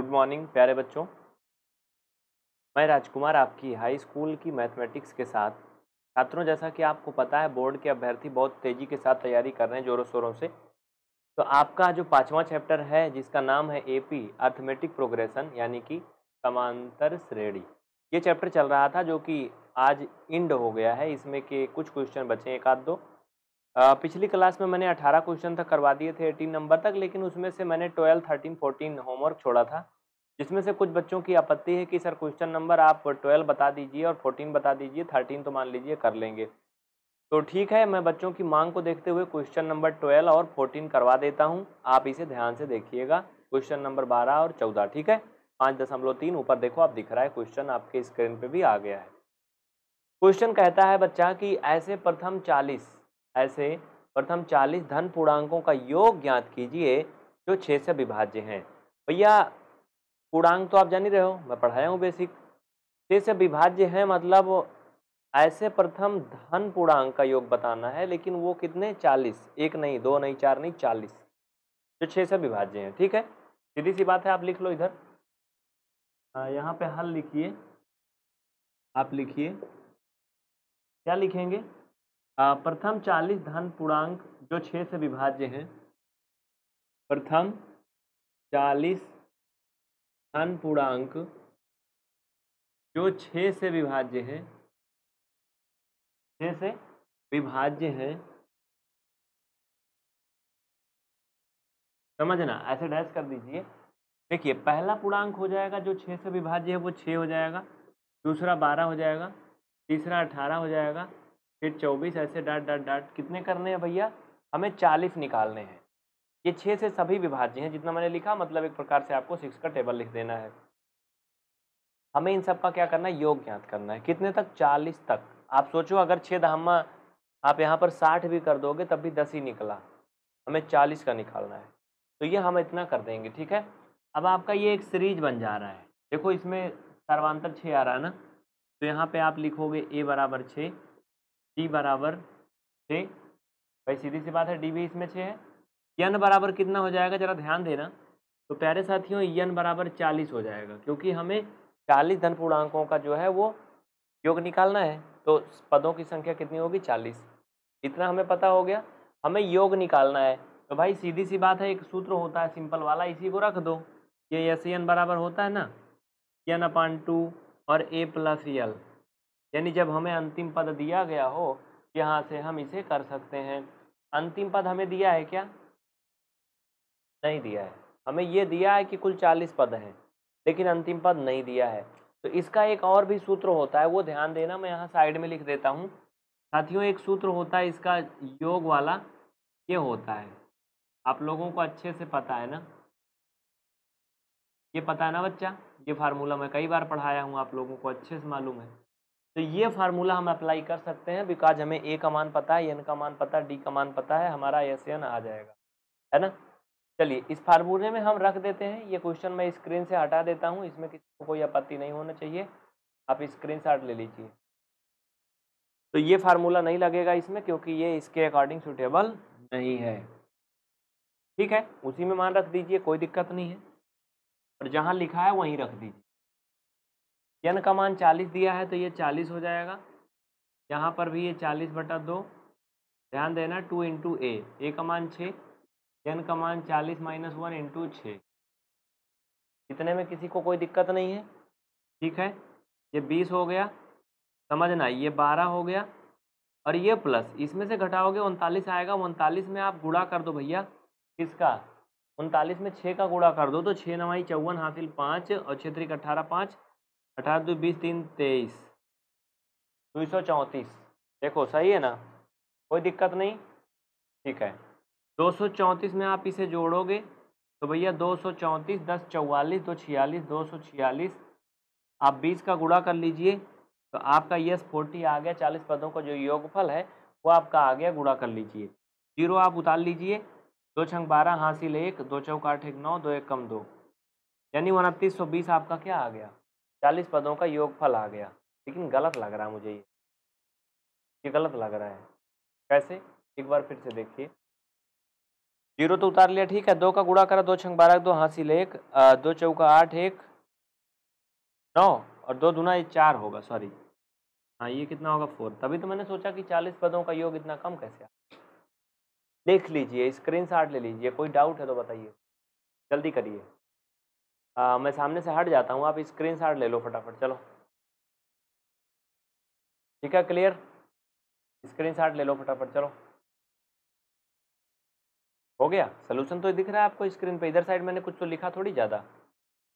Good morning प्यारे बच्चों। मैं राजकुमार आपकी हाई स्कूल की मैथमेटिक्स के साथ। छात्रों, जैसा कि आपको पता है बोर्ड के अभ्यर्थी बहुत तेज़ी के साथ तैयारी कर रहे हैं ज़ोरों शोरों से। तो आपका जो पाँचवा चैप्टर है, जिसका नाम है एपी अर्थमेटिक प्रोग्रेशन यानी कि समांतर श्रेणी। ये चैप्टर चल रहा था जो कि आज इंड हो गया है। इसमें के कुछ क्वेश्चन बचे एक आध दो। पिछली क्लास में मैंने 18 क्वेश्चन तक करवा दिए थे 18 नंबर तक लेकिन उसमें से मैंने 12, 13, 14 होमवर्क छोड़ा था। जिसमें से कुछ बच्चों की आपत्ति है कि सर क्वेश्चन नंबर आप 12 बता दीजिए और 14 बता दीजिए 13 तो मान लीजिए कर लेंगे। तो ठीक है मैं बच्चों की मांग को देखते हुए क्वेश्चन नंबर 12 और 14 करवा देता हूँ। आप इसे ध्यान से देखिएगा। क्वेश्चन नंबर बारह और चौदह ठीक है? पाँच दशमलव तीन ऊपर देखो आप दिख रहा है क्वेश्चन आपके स्क्रीन पर भी आ गया है। क्वेश्चन कहता है बच्चा कि ऐसे प्रथम चालीस ऐसे प्रथम 40 धन पूर्णांकों का योग ज्ञात कीजिए, जो छः से विभाज्य हैं। भैया, पूर्णांक तो आप जान ही रहे हो, मैं पढ़ाया हूँ बेसिक छः से विभाज्य है मतलब ऐसे प्रथम धन पूर्णांक का योग बताना है, लेकिन वो कितने? चालीस। एक नहीं, दो नहीं, चार नहीं, चालीस। जो छः से विभाज्य हैं, ठीक है? सीधी सी बात है, आप लिख लो इधर। यहाँ पे हल लिखिए। आप लिखिए। क्या लिखेंगे? प्रथम चालीस धन पूर्णांक जो छः से विभाज्य हैं। प्रथम चालीस धन पूर्णांक जो छः से विभाज्य हैं। छः से विभाज्य हैं। समझना ऐसे डैश कर दीजिए। देखिए, पहला पूर्णांक हो जाएगा, जो छः से विभाज्य है, वो छः हो जाएगा। दूसरा बारह हो जाएगा। तीसरा अठारह हो जाएगा। फिर चौबीस ऐसे डाट डाट डाट, कितने करने हैं भैया? हमें चालीस निकालने हैं। ये छः से सभी विभाज्य हैं, जितना मैंने लिखा मतलब एक प्रकार से आपको सिक्स का टेबल लिख देना है। हमें इन सब का क्या करना है? योग ज्ञात करना है। कितने तक? चालीस तक। आप सोचो, अगर छः धामा आप यहाँ पर साठ भी कर दोगे, तब भी दस ही निकला। हमें चालीस का निकालना है। तो ये हम इतना कर देंगे, ठीक है? अब आपका ये एक सीरीज़ बन जा रहा है। देखो, इसमें सर्वांतर छः आ रहा है ना? तो यहाँ पे आप लिखोगे ए बराबर छः डी बराबर छः। भाई सीधी सी बात है, डी भी इसमें छः है। यन बराबर कितना हो जाएगा, ज़रा ध्यान देना। तो प्यारे साथियों, यन बराबर चालीस हो जाएगा, क्योंकि हमें चालीस धन पूर्णांकों का जो है, वो योग निकालना है। तो पदों की संख्या कितनी होगी? चालीस। इतना हमें पता हो गया। हमें योग निकालना है। तो भाई सीधी सी बात है, एक सूत्र होता है, सिंपल वाला, इसी को रख दो। ये एस एन बराबर होता है ना? एन अपान टू और ए प्लस यल यानी जब हमें अंतिम पद दिया गया हो, यहाँ से हम इसे कर सकते हैं। अंतिम पद हमें दिया है क्या? नहीं दिया है। हमें ये दिया है कि कुल चालीस पद हैं, लेकिन अंतिम पद नहीं दिया है। तो इसका एक और भी सूत्र होता है, वो ध्यान देना, मैं यहाँ साइड में लिख देता हूँ। साथियों, एक सूत्र होता है, इसका योग वाला ये होता है। आप लोगों को अच्छे से पता है ना? ये पता है ना बच्चा? ये फार्मूला मैं कई बार पढ़ाया हूँ, आप लोगों को अच्छे से मालूम है। तो ये फार्मूला हम अप्लाई कर सकते हैं बिकॉज़ हमें ए का मान पता है एन का मान पता है डी का मान पता है, हमारा एस एन आ जाएगा। है ना? चलिए, इस फार्मूले में हम रख देते हैं। ये क्वेश्चन मैं स्क्रीन से हटा देता हूँ, इसमें किसी को कोई आपत्ति नहीं होना चाहिए। आप स्क्रीन शॉट ले लीजिए। तो ये फार्मूला नहीं लगेगा इसमें, क्योंकि ये इसके अकॉर्डिंग सुटेबल नहीं है। ठीक है? उसी में मान रख दीजिए, कोई दिक्कत नहीं है। और जहाँ लिखा है, वहीं रख दीजिए। यन का मान चालीस दिया है तो ये चालीस हो जाएगा। यहाँ पर भी ये चालीस बटा दो। ध्यान देना, टू इंटू ए। ए का मान छः, यन का मान चालीस माइनस वन इंटू छः। इतने में किसी को कोई दिक्कत नहीं है। ठीक है? ये बीस हो गया। समझना, ये बारह हो गया। और ये प्लस, इसमें से घटाओगे उनतालीस आएगा। उनतालीस में आप गुड़ा कर दो भैया। किसका? उनतालीस में छः का गुड़ा कर दो तो छः नवाई चौवन हासिल पाँच और छः तरीक अट्ठारह पाँच। अठारह दो बीस तीन तेईस। दो सौ चौंतीस। देखो, सही है ना? कोई दिक्कत नहीं। ठीक है। दो सौ चौंतीस में आप इसे जोड़ोगे तो भैया दो सौ चौंतीस, दस चौवालीस, दो छियालीस, दो सौ छियालीस। आप बीस का गुड़ा कर लीजिए तो आपका यस फोर्टी आ गया, चालीस पदों का जो योगफल है, वो आपका आ गया गुड़ा कर लीजिए। ज़ीरो आप उतार लीजिए, दो छंग बारह हासिल एक, दो चौक आठ एक नौ, दो एक कम दो। यानी उनतीस सौ बीस आपका क्या आ गया? चालीस पदों का योगफल आ गया। लेकिन गलत लग रहा है मुझे ये। ये गलत लग रहा है। कैसे? एक बार फिर से देखिए। ज़ीरो तो उतार लिया, ठीक है। दो का गुड़ा करा, दो छंग बारह, दो हासिल एक दो चौका आठ एक, नौ और दो दुना ये चार होगा, सॉरी। हाँ ये कितना होगा? फोर। तभी तो मैंने सोचा कि चालीस पदों का योग इतना कम कैसे आ देख लीजिए स्क्रीन शॉट ले लीजिए, कोई डाउट है तो बताइए। जल्दी करिए। मैं सामने से हट जाता हूँ, आप स्क्रीन शॉट ले लो फटाफट, चलो। ठीक है, क्लियर? स्क्रीन शॉट ले लो फटाफट, चलो। हो गया? सोल्यूशन तो दिख रहा है आपको स्क्रीन पे, इधर साइड मैंने कुछ तो लिखा थोड़ी ज़्यादा।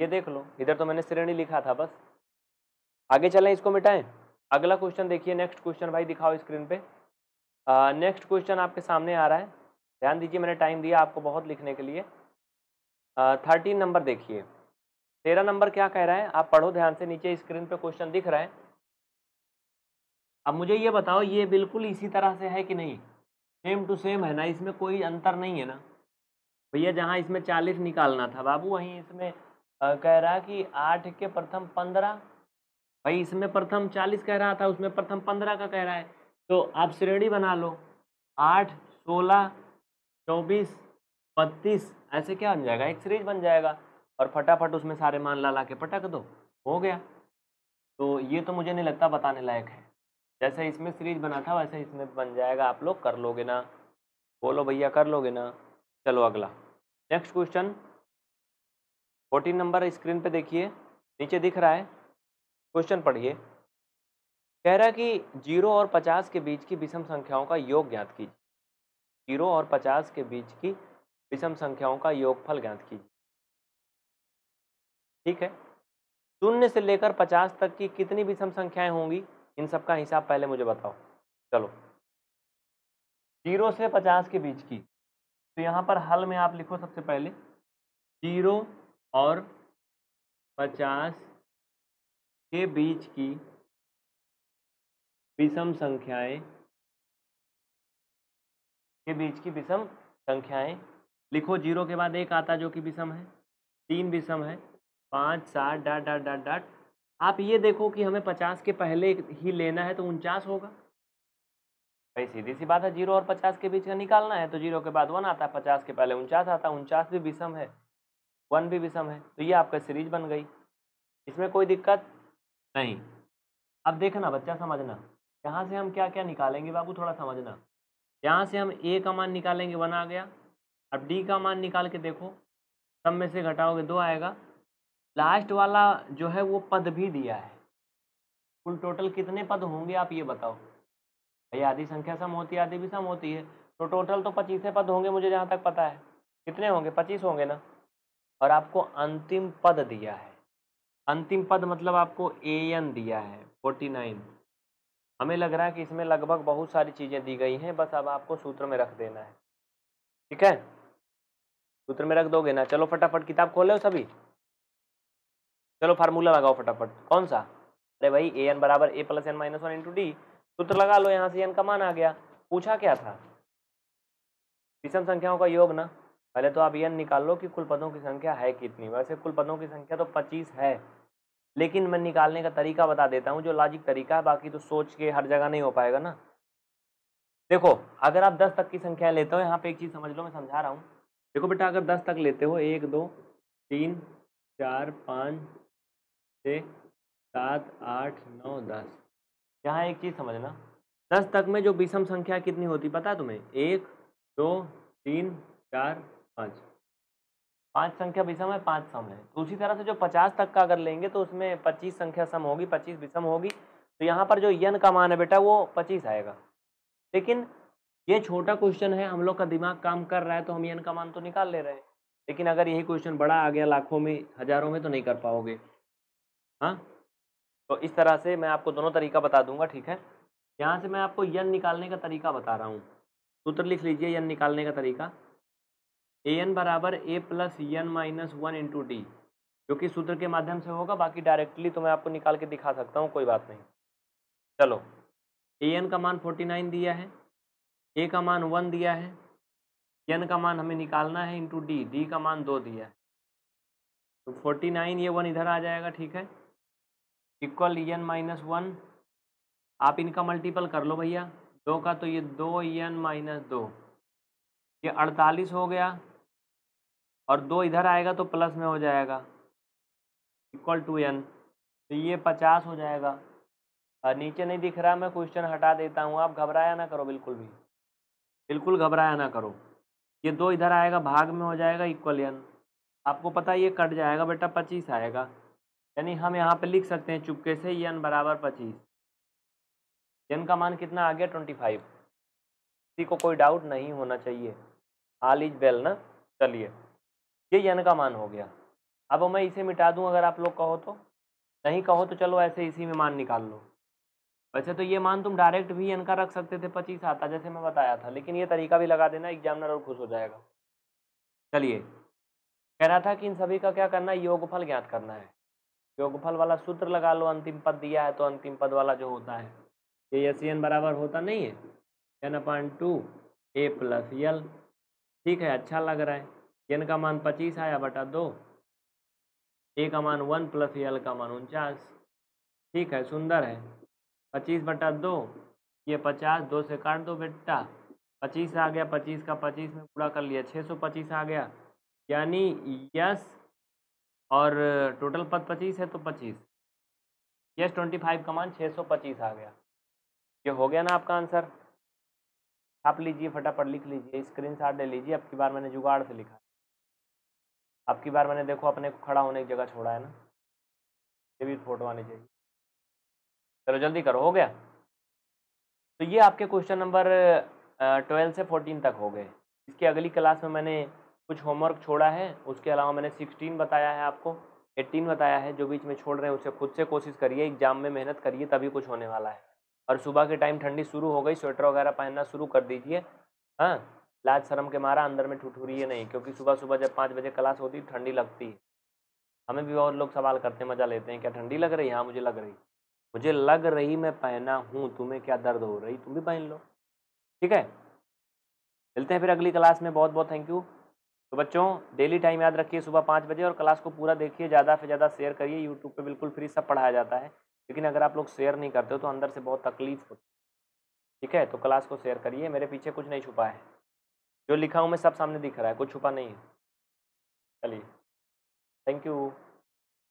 ये देख लो, इधर तो मैंने श्रेणी लिखा था बस। आगे चलें, इसको मिटाएँ। अगला क्वेश्चन देखिए, नेक्स्ट क्वेश्चन भाई दिखाओ स्क्रीन पे। नेक्स्ट क्वेश्चन आपके सामने आ रहा है। ध्यान दीजिए, मैंने टाइम दिया आपको बहुत लिखने के लिए। थर्टीन नंबर देखिए। तेरह नंबर क्या कह रहा है? आप पढ़ो ध्यान से, नीचे स्क्रीन पे क्वेश्चन दिख रहा है। अब मुझे ये बताओ, ये बिल्कुल इसी तरह से है कि नहीं? सेम टू सेम है ना, इसमें कोई अंतर नहीं है ना? भैया, जहाँ इसमें चालीस निकालना था, बाबू, वहीं इसमें कह रहा कि आठ के प्रथम पंद्रह। भाई, इसमें प्रथम चालीस कह रहा था, उसमें प्रथम पंद्रह का कह रहा है। तो आप श्रेणी बना लो। आठ, सोलह, चौबीस, बत्तीस, ऐसे क्या बन जाएगा? एक सीरीज़ बन जाएगा। और फटाफट उसमें सारे मान ला ला के पटक दो। हो गया। तो ये तो मुझे नहीं लगता बताने लायक है। जैसे इसमें सीरीज़ बना था, वैसे इसमें बन जाएगा। आप लोग कर लोगे ना। बोलो भैया, कर लोगे ना। चलो अगला। Next question fourteen number screen पे देखिए। नीचे दिख रहा है। क्वेश्चन पढ़िए। कह रहा कि ज़ीरो और पचास के बीच की विषम संख्याओं का योग ज्ञात कीजिए। ज़ीरो और पचास के बीच की विषम संख्याओं का योगफल ज्ञात कीजिए। ठीक है? शून्य से लेकर पचास तक की कितनी विषम संख्याएँ होंगी, इन सब का हिसाब पहले मुझे बताओ। चलो। ज़ीरो से पचास के बीच की। तो यहाँ पर हल में आप लिखो सबसे पहले। ज़ीरो और पचास के बीच की विषम संख्याएँ, के बीच की विषम संख्याएँ, लिखो ज़ीरो के बाद एक आता जो कि विषम है, तीन विषम है पाँच, सात, डाट डाट डाट डाट। आप ये देखो कि हमें पचास के पहले ही लेना है तो उनचास होगा। भाई सीधी सी बात है, ज़ीरो और पचास के बीच का निकालना है तो ज़ीरो के बाद वन आता है, पचास के पहले उनचास आता है, उनचास भी विषम है, वन भी विषम है तो ये आपका सीरीज़ बन गई। इसमें कोई दिक्कत नहीं। अब देखना बच्चा, समझना। यहाँ से हम क्या क्या निकालेंगे बाबू, थोड़ा समझना। यहाँ से हम ए का मान निकालेंगे, वन आ गया। अब डी का मान निकाल के देखो। सब में से घटाओगे, दो आएगा। लास्ट वाला जो है वो पद भी दिया है। कुल टोटल कितने पद होंगे आप ये बताओ? भाई आधी संख्या सम होती है, आधी भी सम होती है। तो टोटल तो पच्चीस पद होंगे मुझे जहाँ तक पता है। कितने होंगे? पच्चीस होंगे ना? और आपको अंतिम पद दिया है। अंतिम पद मतलब आपको ए एन दिया है, फोर्टी नाइन। हमें लग रहा है कि इसमें लगभग बहुत सारी चीज़ें दी गई हैं, बस अब आपको सूत्र में रख देना है। ठीक है? सूत्र में रख दोगे ना? चलो फटाफट किताब खोले हो सभी? चलो फार्मूला लगाओ फटाफट। कौन सा? अरे भाई ए एन बराबर A plus N minus one into D सूत्र लगा लो, यहाँ से एन का मान आ गया। पूछा क्या था? विषम संख्याओं का योग ना। पहले तो आप एन निकाल लो कि कुल पदों की संख्या है कितनी। वैसे कुल पदों की संख्या तो पच्चीस है। लेकिन मैं निकालने का तरीका बता देता हूँ, जो लॉजिक तरीका है, बाकी तो सोच के हर जगह नहीं हो पाएगा ना। देखो, अगर आप दस तक की संख्या लेते हो, यहाँ पे एक चीज़ समझ लो, मैं समझा रहा हूँ। देखो बेटा, अगर दस तक लेते हो, एक, दो, तीन, चार, पाँच छः, सात, आठ, नौ, दस। यहाँ एक चीज़ समझना। दस तक में जो विषम संख्या कितनी होती पता तुम्हें? एक, दो, तीन, चार, पाँच। पाँच संख्या विषम है, पाँच सम है। तो उसी तरह से जो पचास तक का अगर लेंगे तो उसमें पच्चीस संख्या सम होगी, पच्चीस विषम होगी। तो यहाँ पर जो यन का मान है बेटा, वो पच्चीस आएगा। लेकिन ये छोटा क्वेश्चन है, हम लोग का दिमाग काम कर रहा है तो हम यन का मान तो निकाल ले रहे हैं। लेकिन अगर यही क्वेश्चन बड़ा आ गया लाखों में, हज़ारों में तो नहीं कर पाओगे। हाँ? तो इस तरह से मैं आपको दोनों तरीका बता दूँगा, ठीक है? यहाँ से मैं आपको यन निकालने का तरीका बता रहा हूँ। सूत्र लिख लीजिए यन निकालने का तरीका। ए एन बराबर A plus N minus one into D जो कि सूत्र के माध्यम से होगा, बाकी डायरेक्टली तो मैं आपको निकाल के दिखा सकता हूँ, कोई बात नहीं। चलो। ए एन का मान फोर्टी नाइन दिया है ए का मान वन दिया है एन का मान हमें निकालना है इंटू डी डी का मान दो दिया है। तो फोर्टी नाइन ये वन इधर आ जाएगा, ठीक है? Equal N minus one. आप इनका मल्टीपल कर लो भैया। दो का तो ये दो एन माइनस दो। ये अड़तालीस हो गया। और दो इधर आएगा तो प्लस में हो जाएगा। Equal to N. तो ये पचास हो जाएगा। और नीचे नहीं दिख रहा, मैं क्वेश्चन हटा देता हूँ। आप घबराया ना करो बिल्कुल भी। बिल्कुल घबराया ना करो। ये दो इधर आएगा, भाग में हो जाएगा इक्वल एन। आपको पता ये कट जाएगा बेटा, पच्चीस आएगा। यानी हम यहाँ पे लिख सकते हैं चुपके से एन बराबर पच्चीस। एन का मान कितना आ गया? ट्वेंटी फाइव किसी को कोई डाउट नहीं होना चाहिए। आल इज़ बेल ना? चलिए। ये एन का मान हो गया। अब मैं इसे मिटा दूँ अगर आप लोग कहो तो। नहीं कहो तो चलो ऐसे इसी में मान निकाल लो। वैसे तो ये मान तुम डायरेक्ट भी एन का रख सकते थे, पच्चीस आता, जैसे मैं बताया था, लेकिन ये तरीका भी लगा देना एग्जामिनर और खुश हो जाएगा। चलिए। कह रहा था कि इन सभी का क्या करना है? योगफल ज्ञात करना है। योगफल वाला सूत्र लगा लो, अंतिम पद दिया है तो अंतिम पद वाला जो होता है। ये एस एन बराबर होता नहीं है। N upon two A plus L ठीक है अच्छा लग रहा है। एन का मान पच्चीस आया बटा दो। ए का मान वन प्लस यल का मान उनचास। ठीक है, सुंदर है। पच्चीस बटा दो, ये पचास, दो से काट दो बेटा। पच्चीस आ गया, पच्चीस का पच्चीस में पूरा कर लिया। छः सौ पच्चीस आ गया। यानी यस और टोटल पद पच्चीस है तो पच्चीस। यस, ट्वेंटी फाइव का मान छः सौ पच्चीस आ गया। ये हो गया ना आपका आंसर? आप लीजिए, फटाफट लिख लीजिए स्क्रीन शॉट ले लीजिए, अब की बार मैंने जुगाड़ से लिखा। अब की बार मैंने देखो, अपने को खड़ा होने की जगह छोड़ा है ना। ये भी फ़ोटो आनी चाहिए। चलो जल्दी करो, हो गया? तो ये आपके क्वेश्चन नंबर ट्वेल्व से फोर्टीन तक हो गए। इसकी अगली क्लास में मैंने कुछ होमवर्क छोड़ा है, उसके अलावा मैंने सिक्सटीन बताया है आपको, एट्टीन बताया है, जो बीच में छोड़ रहे हैं, उसे खुद से कोशिश करिए, एग्ज़ाम में मेहनत करिए, तभी कुछ होने वाला है। और सुबह के टाइम ठंडी शुरू हो गई, स्वेटर वगैरह पहनना शुरू कर दीजिए। हाँ लाज शर्म के मारा अंदर में ठुठुरिए नहीं, क्योंकि सुबह सुबह जब पाँच बजे क्लास होती ठंडी लगती है। हमें भी बहुत लोग सवाल करते हैं, मज़ा लेते हैं, क्या ठंडी लग रही? है हाँ मुझे लग रही। मुझे लग रही मैं पहना हूँ, तुम्हें क्या दर्द हो रही? तुम भी पहन लो। ठीक है? मिलते हैं फिर अगली क्लास में बहुत बहुत थैंक यू। तो बच्चों डेली टाइम याद रखिए सुबह पाँच बजे और क्लास को पूरा देखिए, ज़्यादा से ज़्यादा शेयर करिए यूट्यूब पे बिल्कुल फ्री सब पढ़ाया जाता है। लेकिन अगर आप लोग शेयर नहीं करते हो तो अंदर से बहुत तकलीफ़ होती है। ठीक है? तो क्लास को शेयर करिए, मेरे पीछे कुछ नहीं छुपा है। जो लिखा हूँ मैं सब सामने दिख रहा है, कुछ छुपा नहीं है। चलिए। Thank you